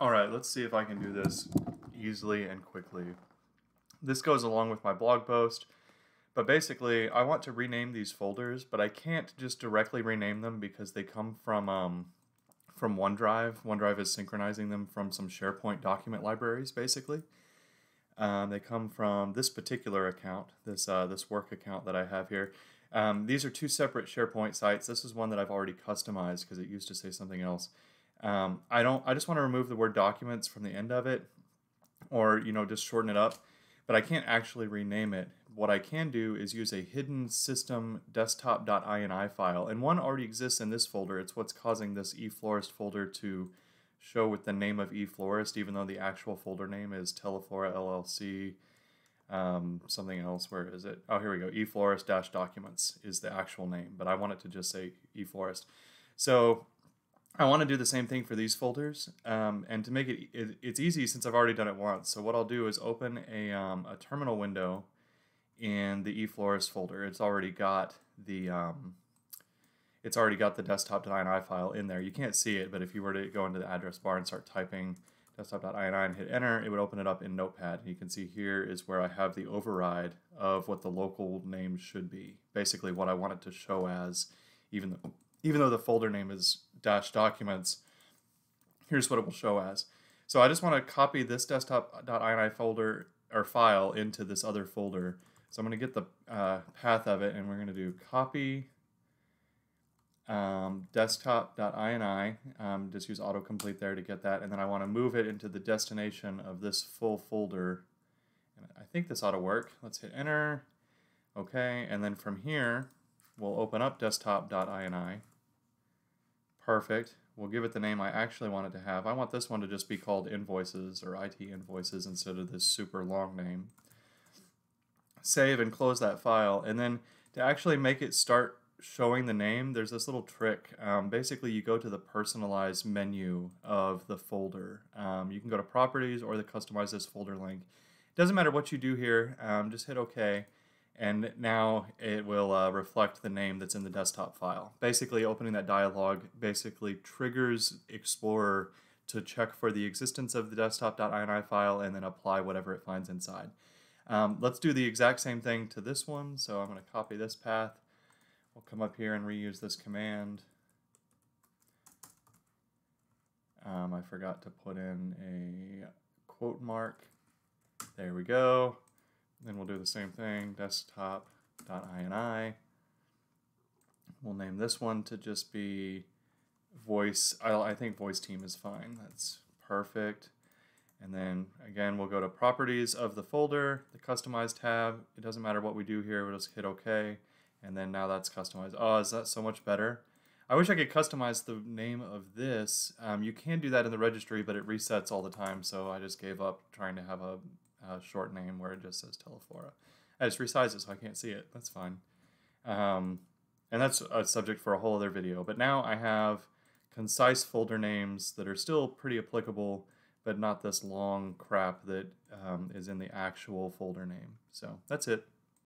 All right, let's see if I can do this easily and quickly. This goes along with my blog post, but basically I want to rename these folders, but I can't just directly rename them because they come from um, from OneDrive. OneDrive is synchronizing them from some SharePoint document libraries, basically. Um, they come from this particular account, this uh, this work account that I have here. Um, these are two separate SharePoint sites. This is one that I've already customized because it used to say something else. Um, I don't. I just want to remove the word documents from the end of it, or you know, just shorten it up. But I can't actually rename it. What I can do is use a hidden system desktop.ini file, and one already exists in this folder. It's what's causing this eFlorist folder to show with the name of eFlorist, even though the actual folder name is Teleflora LLC. Um, something else. Where is it? Oh, here we go. eFlorist dash documents is the actual name, but I want it to just say eFlorist. So I want to do the same thing for these folders, um, and to make it, it, it's easy since I've already done it once. So what I'll do is open a, um, a terminal window in the eFlorist folder. It's already got the um, it's already got the desktop.ini file in there. You can't see it, but if you were to go into the address bar and start typing desktop.ini and hit enter, it would open it up in Notepad. And you can see here is where I have the override of what the local name should be. Basically what I want it to show as, even though, even though the folder name is dash documents, here's what it will show as. So I just want to copy this desktop.ini folder or file into this other folder. So I'm going to get the uh, path of it and we're going to do copy um, desktop.ini, um, just use autocomplete there to get that, and then I want to move it into the destination of this full folder. And I think this ought to work. Let's hit enter. Okay, and then from here, we'll open up desktop.ini. Perfect. We'll give it the name I actually want it to have. I want this one to just be called invoices or IT invoices instead of this super long name. Save and close that file, and then to actually make it start showing the name, there's this little trick. Um, basically, you go to the personalize menu of the folder. Um, you can go to properties or the customize this folder link. It doesn't matter what you do here, um, just hit OK. And now it will uh, reflect the name that's in the desktop file. Basically, opening that dialog basically triggers Explorer to check for the existence of the desktop.ini file and then apply whatever it finds inside. Um, let's do the exact same thing to this one. So I'm going to copy this path We'll come up here and reuse this command. Um, I forgot to put in a quote mark. There we go. Then we'll do the same thing, desktop.ini. We'll name this one to just be voice. I, I think voice team is fine. That's perfect. And then again, we'll go to properties of the folder, the customize tab. It doesn't matter what we do here, we'll just hit OK and then now that's customized. Oh, is that so much better? I wish I could customize the name of this. Um, you can do that in the registry, but it resets all the time, so I just gave up trying to have a, a short name where it just says Teleflora. I just resized it so I can't see it. That's fine. Um, and that's a subject for a whole other video. But now I have concise folder names that are still pretty applicable, but not this long crap that um, is in the actual folder name. So that's it.